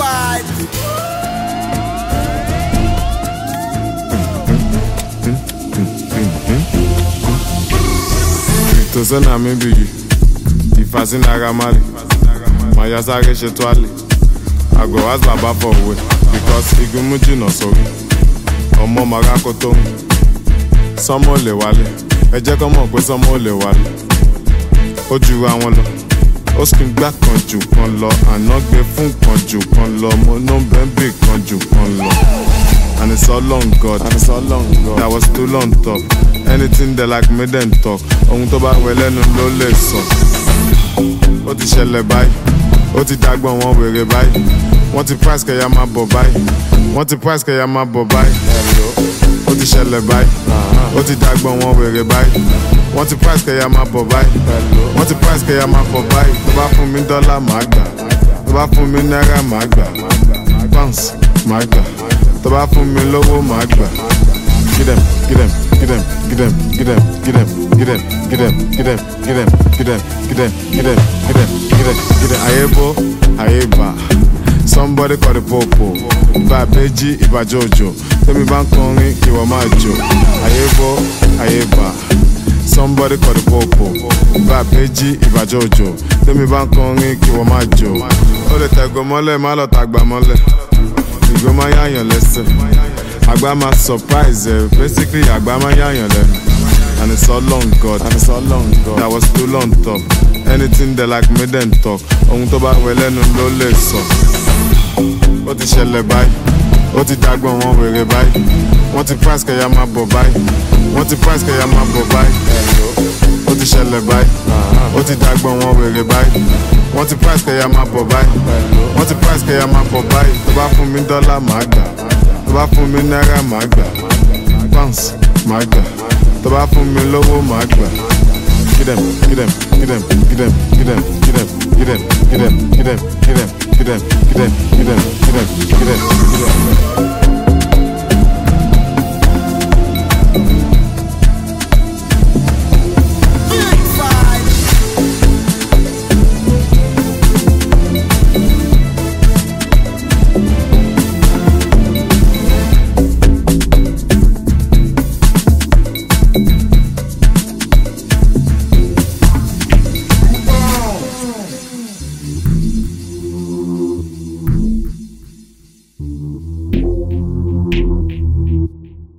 vibe. To sana mi bigi, ifasin agamali, maya sáré ṣe tuwali, àgọ̀ wá bàbá fọ̀wé, because igun mú jìnnà sórí, ọmọ màrá kó tó ń, sọmọ ò lè wálé, ẹ jẹ́ kọ́ mọ̀ pé sọmọ ò lè wálé, ó ju àwọn lọ. ó sì ń gbà kan jù kan lọ àná gbé fún kan jù kan lọ mo ló ń bẹ́ẹ̀ bì kan lọ. And it's all long God, and it's all long God. That was too long talk. Anything they like made them talk. Ohun tó bá wẹ lẹ́nu ló lè sọ. Ó ti ṣẹlẹ̀ báyìí, ó ti dàgbọ̀n wọn wèrè báyìí. Wọ́n ti price kẹ̀yà máa bọ̀ báyìí. Wọ́n ti price kẹ̀yà máa bọ̀ báyìí. ó ti ṣẹlẹ̀ báyìí ó ti dàgbọ́n wọn wèrè báyìí wọ́n ti price kẹ̀yà máa bọ̀ báyìí wọ́n ti price kẹ̀yà máa bọ̀ báyìí tó bá fún mi dọ́là màá gbà tó bá fún mi náírà màá gbà pounds màá gbà tó bá fún mi lówó màá gbà gidem gidem gidem gidem gidem gidem gidem gidem gidem gidem gidem gidem gidem gidem gidem gidem ayebo ayeba somebody call the popo ibabeji ibajojo tẹ́mi bá ń kọrin ìwọ máa jò ayé bọ́ ayé bà somebody call the popo bá a péjì ìbàjẹ́ òjò tẹ́mi bá ń kọrin ìwọ máa jò ó lè tẹ̀gọ́ mọ́lẹ̀ má lọ tàgbà mọ́lẹ̀ ìgbó máa yáyàn lẹ́sẹ̀ àgbà máa surprise ẹ̀ basically àgbà máa yáyàn lẹ́nu and it's all long god and it's all long god that was too long talk anything they like me then talk ohun tó bá wẹ lẹ́nu ló lè sọ ó ti ṣẹlẹ̀ báyìí ó ti dágbọ́n wọn wèrè báyìí wọ́n ti price kẹ̀yà máa bọ̀ báyìí wọ́n ti price kẹ̀yà máa bọ̀ báyìí ó ti ṣẹlẹ̀ báyìí ó ti dágbọ́n wọn wèrè báyìí wọ́n ti price kẹ̀yà máa bọ̀ báyìí wọ́n ti price kẹ̀yà máa bọ̀ báyìí tó bá fún mi dọ́là màá gbà tó bá fún mi náírà màá gbà pounds màá gbà tó bá fún mi lówó màá gbà get them, get them, get them, get them, get them, get them, get them, get them, get them, get them, get them, get them, get them, get them, get them, get them.